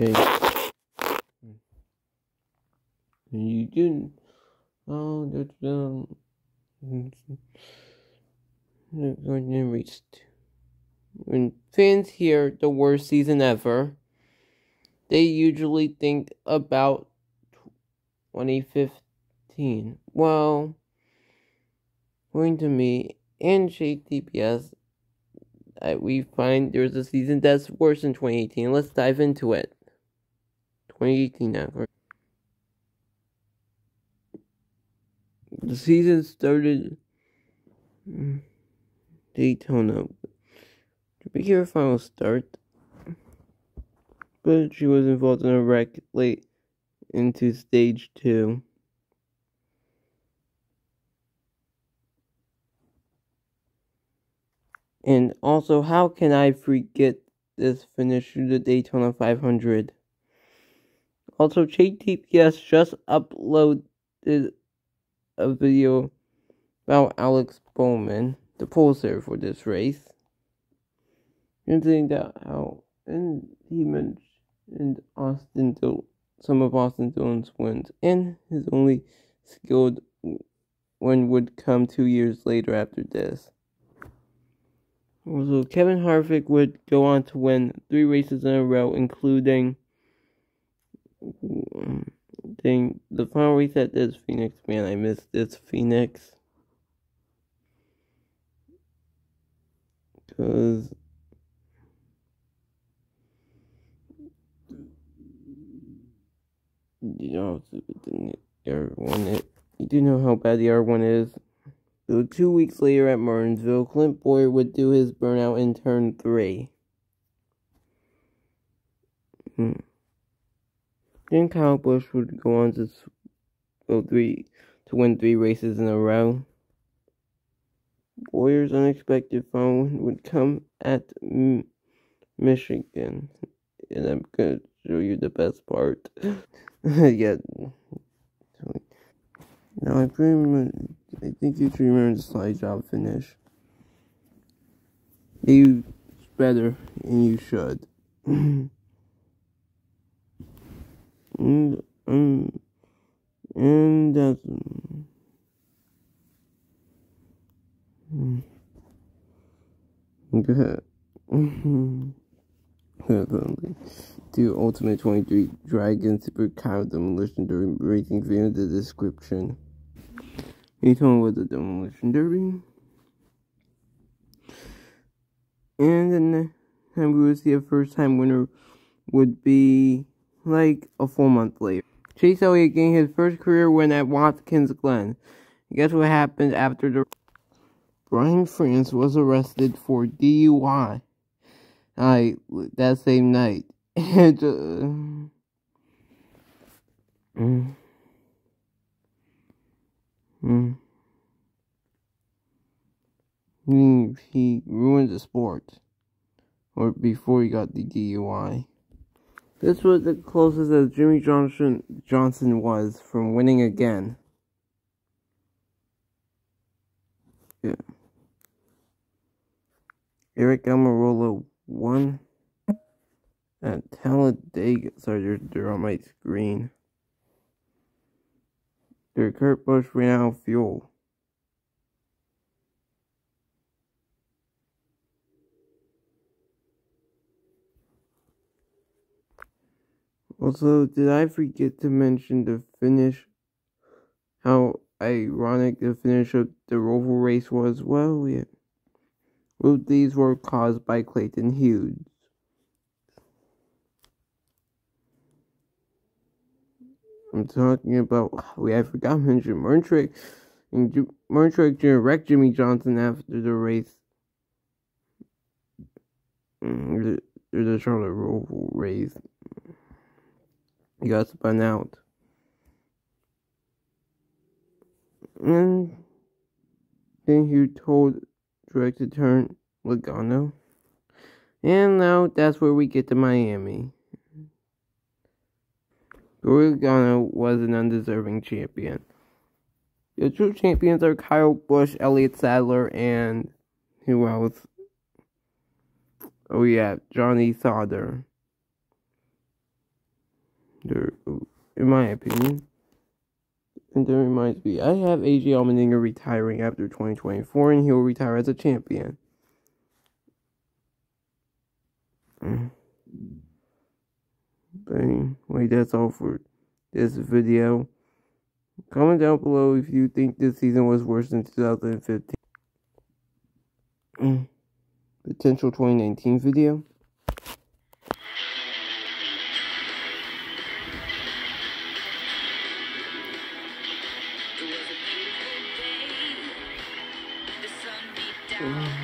Okay. You didn't. Oh, that's um. Going reached. When fans hear the worst season ever, they usually think about 2015. Well, according to me and Shade we find there's a season that's worse than 2018. Let's dive into it. 2018 now. The season started mm, Daytona. To be her final start, but she was involved in a wreck late into stage two. And also, how can I forget this finish to the Daytona 500? Also, Chase TPS just uploaded a video about Alex Bowman, the poster for this race. Hinting that how and he mentioned Austin Dillon, some of Austin Dillon's wins, and his only skilled one would come two years later after this. Also, Kevin Harvick would go on to win three races in a row, including thing. The final reset is Phoenix, man, I missed this Phoenix. Because you know, the R1, it, you do know how bad the R1 is. So two weeks later at Martinsville, Clint Bowyer would do his burnout in turn three. Hmm. Then Kyle Busch would go on to go three to win three races in a row. Warriors' unexpected phone would come at M- Michigan, and I'm gonna show you the best part. yeah. Now I pretty much, I think you should remember the slide job finish. You better, and you should. and and that's. Um, good. The Ultimate 23 Dragon Super Cow Demolition Derby Racing video in the description. Told me what the Demolition Derby. And then time we would see a first time winner would be like a full month later. Chase Elliott getting his first career win at Watkins Glen. Guess what happened after the Brian France was arrested for DUI. I that same night and uh, mm, mm, he ruined the sport, or before he got the DUI. This was the closest as Jimmie Johnson Johnson was from winning again. Yeah. Aric Almirola won at Talladega. Sorry, they're, they're on my screen. Their Kurt Busch of fuel. Also, did I forget to mention the finish? How ironic the finish of the Roval race was? Well, yeah. Well, these were caused by Clayton Hughes. I'm talking about we I forgot to mention Murtrick and Murtrick Jr. wrecked Jimmie Johnson after the race. Mm, the, the Charlotte Roval race. Got spun out. And then he told to turn Logano. And now that's where we get to Miami. Logano was an undeserving champion. The true champions are Kyle Busch, Elliott Sadler, and who else? Oh yeah, Johnny Sauter. In my opinion. And that reminds me, I have AJ Allmendinger retiring after 2024, and he'll retire as a champion. Mm. But anyway, that's all for this video. Comment down below if you think this season was worse than 2015. Mm. Potential 2019 video. Mm.